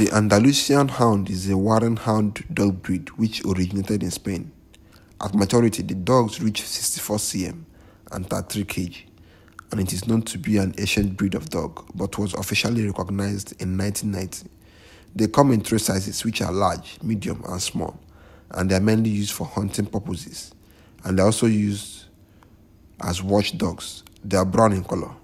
The Andalusian Hound is a Warren Hound dog breed which originated in Spain. At maturity, the dogs reach 64 cm and 33 kg, and it is known to be an ancient breed of dog, but was officially recognized in 1990. They come in three sizes, which are large, medium, and small, and they are mainly used for hunting purposes, and they are also used as watchdogs. They are brown in color.